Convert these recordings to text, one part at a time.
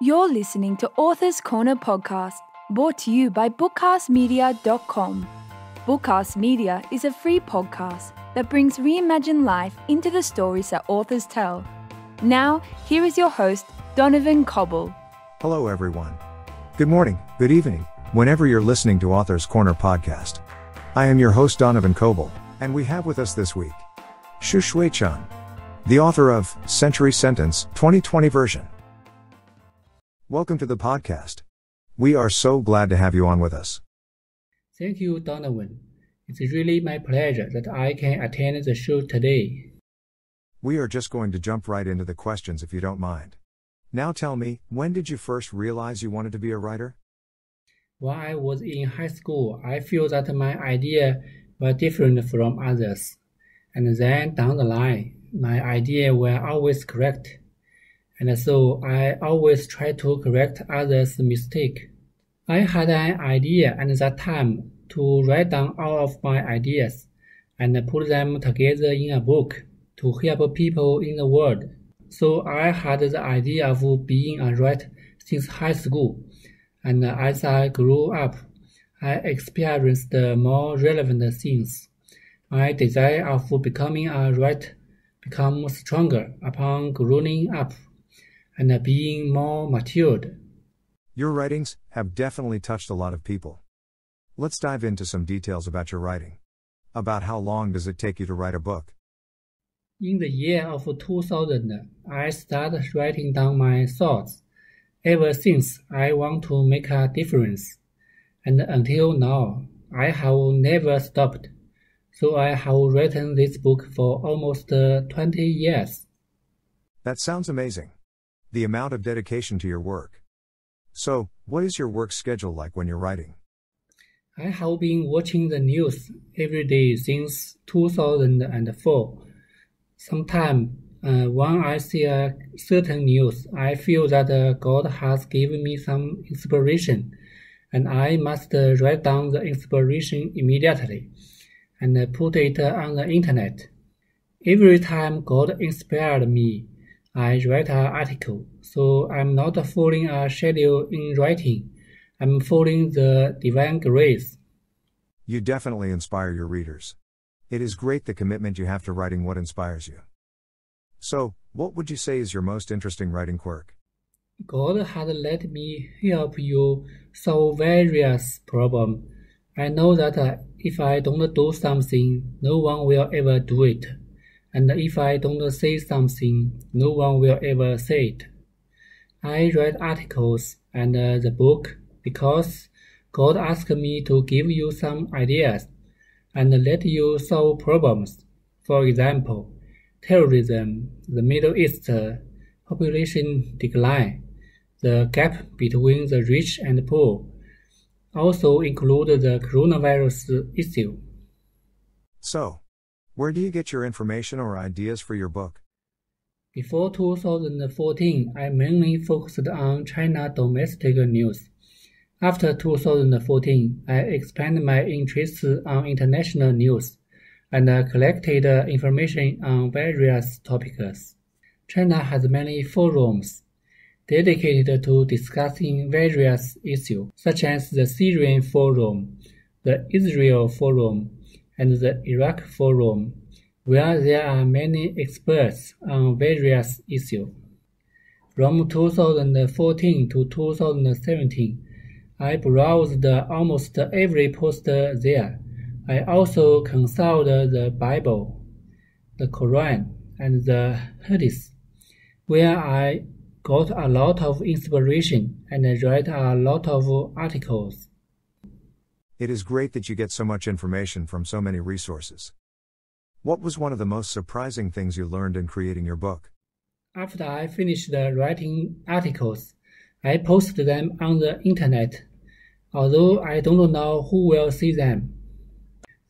You're listening to Author's Corner podcast, brought to you by bookcastmedia.com. Bookcast Media is a free podcast that brings reimagined life into the stories that authors tell. Now, here is your host, Donavin Cobble. Hello, everyone. Good morning, good evening, whenever you're listening to Author's Corner podcast. I am your host, Donavin Coble, and we have with us this week Xu Xue Chun, the author of Century Sentence 2020 version. Welcome to the podcast. We are so glad to have you on with us. Thank you, Donavin. It's really my pleasure that I can attend the show today. We are just going to jump right into the questions if you don't mind. Now tell me, when did you first realize you wanted to be a writer? While I was in high school, I feel that my idea were different from others. And then down the line, my idea were always correct. And so I always try to correct others' mistake. I had an idea at that time to write down all of my ideas and put them together in a book to help people in the world. So I had the idea of being a writer since high school. And as I grew up, I experienced more relevant things. My desire of becoming a writer became stronger upon growing up and being more matured. Your writings have definitely touched a lot of people. Let's dive into some details about your writing. About how long does it take you to write a book? In the year of 2000, I started writing down my thoughts. Ever since, I want to make a difference. And until now, I have never stopped. So I have written this book for almost 20 years. That sounds amazing. The amount of dedication to your work. So, what is your work schedule like when you're writing? I have been watching the news every day since 2004. Sometimes, uh, when I see a certain news, I feel that uh, God has given me some inspiration, and I must uh, write down the inspiration immediately and uh, put it on the internet. Every time God inspired me, I write an article, so I'm not following a schedule in writing. I'm following the divine grace. You definitely inspire your readers. It is great the commitment you have to writing what inspires you. So, what would you say is your most interesting writing quirk? God has let me help you solve various problems. I know that uh, if I don't do something, no one will ever do it. And if I don't say something, no one will ever say it. I read articles and uh, the book because God asked me to give you some ideas and let you solve problems. For example, terrorism, the Middle East population decline, the gap between the rich and poor, also include the coronavirus issue. So, where do you get your information or ideas for your book? Before 2014, I mainly focused on China domestic news. After 2014, I expanded my interests on international news and collected information on various topics. China has many forums dedicated to discussing various issues, such as the Syrian Forum, the Israel Forum, and the Iraq Forum, where there are many experts on various issues. From 2014 to 2017, I browsed almost every post there. I also consulted the Bible, the Quran, and the Hadith, where I got a lot of inspiration and read a lot of articles. It is great that you get so much information from so many resources. What was one of the most surprising things you learned in creating your book? After I finished writing articles, I posted them on the internet, although I don't know who will see them.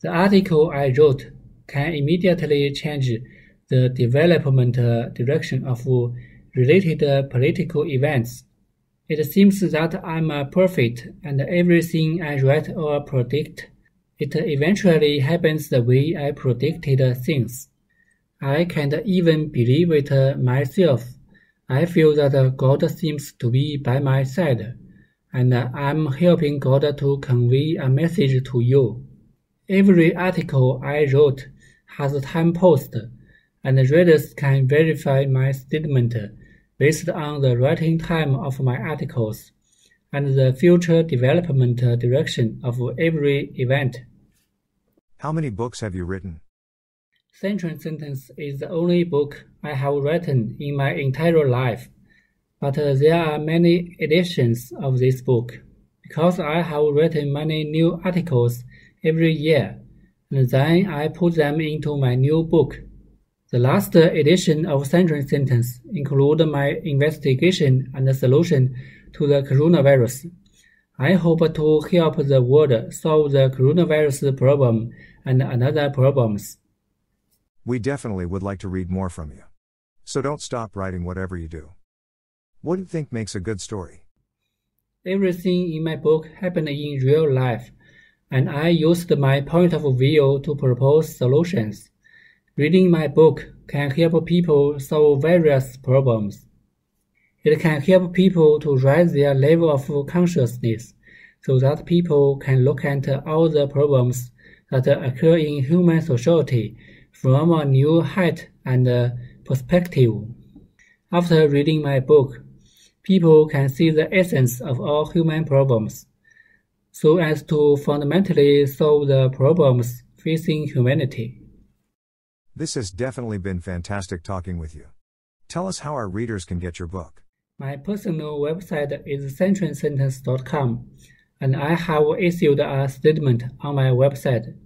The article I wrote can immediately change the development uh, direction of related political events. It seems that I'm perfect and everything I write or predict, it eventually happens the way I predicted things. I can't even believe it myself I feel that God seems to be by my side, and I'm helping God to convey a message to you. Every article I wrote has time post, and readers can verify my statement based on the writing time of my articles and the future development direction of every event. How many books have you written? Century Sentence is the only book I have written in my entire life, but there are many editions of this book because I have written many new articles every year, and then I put them into my new book. The last edition of Century Sentence include my investigation and solution to the coronavirus. I hope to help the world solve the coronavirus problem and other problems. We definitely would like to read more from you. So don't stop writing whatever you do. What do you think makes a good story? Everything in my book happened in real life, and I used my point of view to propose solutions. Reading my book can help people solve various problems. It can help people to raise their level of consciousness so that people can look at all the problems that occur in human society from a new height and perspective. After reading my book, people can see the essence of all human problems, so as to fundamentally solve the problems facing humanity. This has definitely been fantastic talking with you. Tell us how our readers can get your book. My personal website is centurysentence.com, and I have issued a statement on my website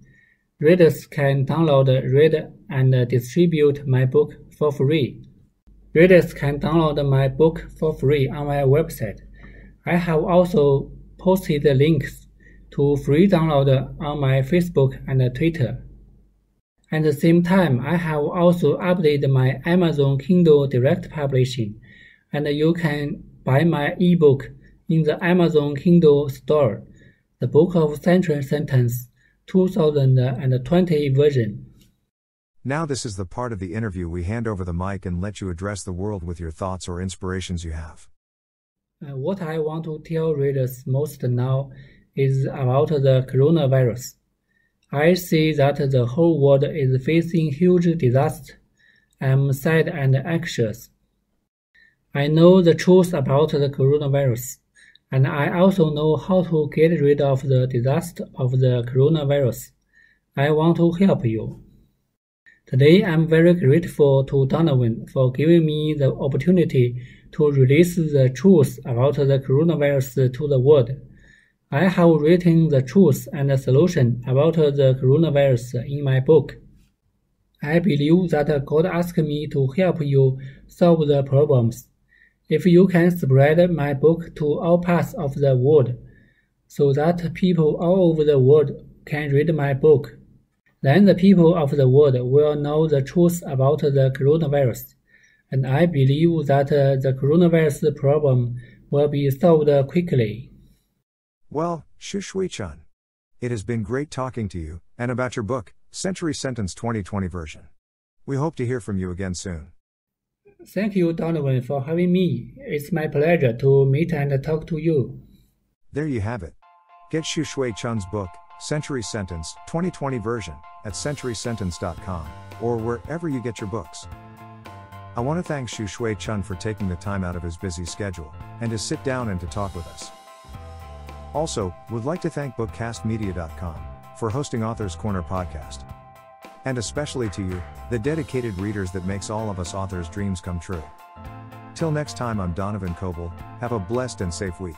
Readers can download, read, and distribute my book for free. Readers can download my book for free on my website. I have also posted links to free download on my Facebook and Twitter. At the same time, I have also updated my Amazon Kindle Direct Publishing, and you can buy my ebook in the Amazon Kindle store, The Book of Century Sentence 2020 version. Now, this is the part of the interview we hand over the mic and let you address the world with your thoughts or inspirations you have. Uh, what I want to tell readers most now is about the coronavirus. I see that the whole world is facing huge disaster. I'm sad and anxious. I know the truth about the coronavirus and I also know how to get rid of the disaster of the coronavirus. I want to help you. Today, I'm very grateful to Donavin for giving me the opportunity to release the truth about the coronavirus to the world. I have written the truth and the solution about the coronavirus in my book. I believe that God asked me to help you solve the problems if you can spread my book to all parts of the world, so that people all over the world can read my book, then the people of the world will know the truth about the coronavirus. And I believe that the coronavirus problem will be solved quickly. Well, Xu Xue Chun. It has been great talking to you, and about your book, Century Sentence 2020 version. We hope to hear from you again soon. Thank you, Donavin, for having me. It's my pleasure to meet and talk to you. There you have it. Get Xu Xue Chun's book, Century Sentence 2020 version, at centurysentence.com or wherever you get your books. I want to thank Xu Xue Chun for taking the time out of his busy schedule and to sit down and to talk with us. Also, would like to thank bookcastmedia.com for hosting Authors Corner podcast. And especially to you, the dedicated readers that makes all of us authors' dreams come true. Till next time, I'm Donavin Coble. Have a blessed and safe week.